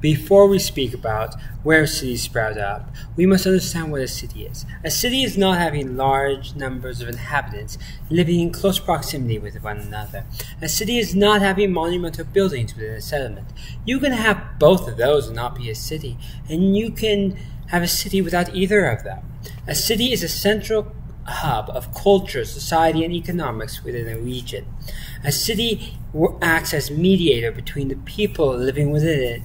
Before we speak about where cities sprout up, we must understand what a city is. A city is not having large numbers of inhabitants living in close proximity with one another. A city is not having monumental buildings within a settlement. You can have both of those and not be a city, and you can have a city without either of them. A city is a central hub of culture, society, and economics within a region. A city acts as mediator between the people living within it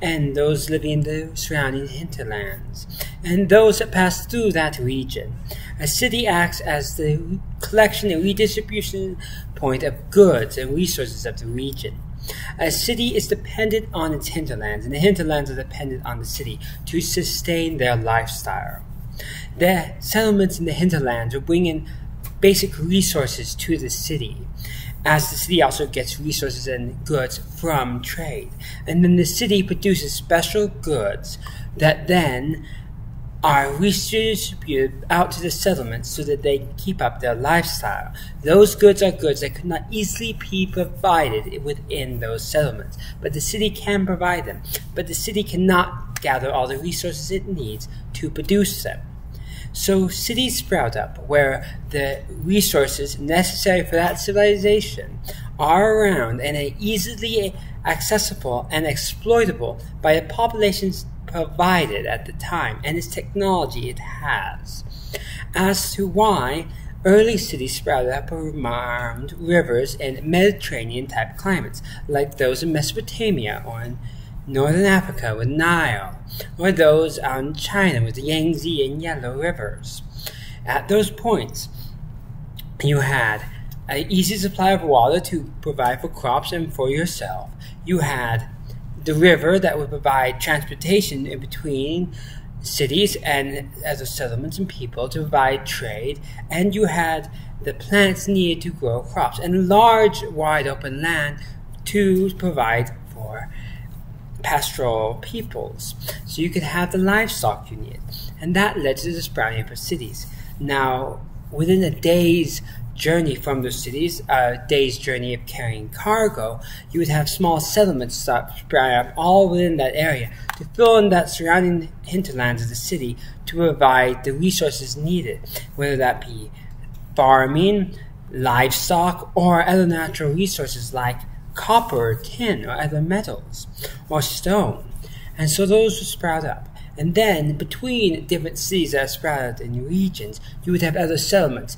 and those living in the surrounding hinterlands, and those that pass through that region. A city acts as the collection and redistribution point of goods and resources of the region. A city is dependent on its hinterlands, and the hinterlands are dependent on the city to sustain their lifestyle. The settlements in the hinterlands will bring in basic resources to the city, as the city also gets resources and goods from trade. And then the city produces special goods that then are redistributed out to the settlements so that they keep up their lifestyle. Those goods are goods that could not easily be provided within those settlements, but the city can provide them. But the city cannot gather all the resources it needs to produce them. So cities sprout up where the resources necessary for that civilization are around and are easily accessible and exploitable by the populations provided at the time and its technology it has. As to why early cities sprouted up around rivers and Mediterranean type climates, like those in Mesopotamia or in northern Africa with Nile, or those in China with the Yangtze and Yellow rivers. At those points, you had an easy supply of water to provide for crops and for yourself. You had the river that would provide transportation in between cities and other settlements and people to provide trade, and you had the plants needed to grow crops and large, wide open land to provide for pastoral peoples. So you could have the livestock you need. And that led to the sprouting of cities. Now, within a day's journey from those cities, a day's journey of carrying cargo, you would have small settlements sprouting up all within that area to fill in that surrounding hinterlands of the city to provide the resources needed, whether that be farming, livestock, or other natural resources like copper, tin, or other metals, or stone. And so those would sprout up. And then between different cities that sprouted in regions, you would have other settlements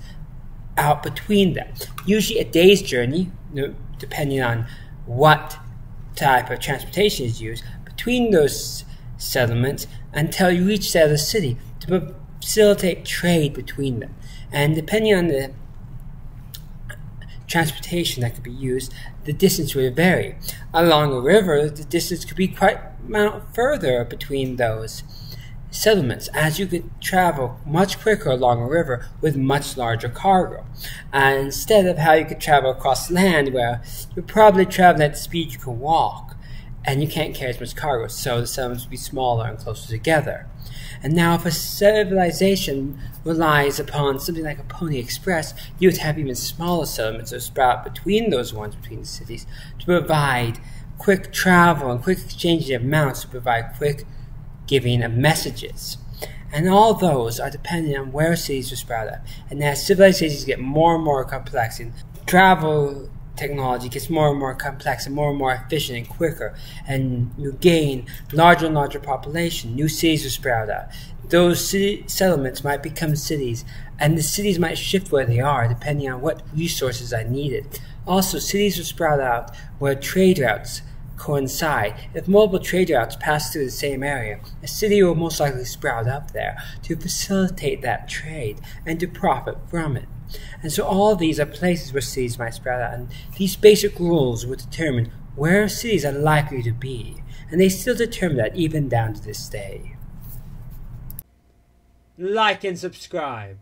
out between them. Usually a day's journey, depending on what type of transportation is used, between those settlements until you reach the other city to facilitate trade between them. And depending on the transportation that could be used, the distance would vary. Along a river, the distance could be quite amount further between those settlements, as you could travel much quicker along a river with much larger cargo. And instead of how you could travel across land, where you're probably traveling at the speed you can walk, and you can't carry as much cargo, so the settlements would be smaller and closer together. And now, if a civilization relies upon something like a Pony Express, you would have even smaller settlements that sprout between those ones between the cities to provide quick travel and quick exchanging of mounts to provide quick giving of messages. And all those are dependent on where cities are sprout up. And as civilizations get more and more complex and travel technology gets more and more complex and more and more efficient and quicker, and you gain larger and larger population, new cities will sprout out. Those city settlements might become cities, and the cities might shift where they are depending on what resources are needed. Also, cities will sprout out where trade routes coincide. If multiple trade routes pass through the same area, a city will most likely sprout up there to facilitate that trade and to profit from it. And so all these are places where cities might sprout out, and these basic rules will determine where cities are likely to be, and they still determine that even down to this day. Like and subscribe.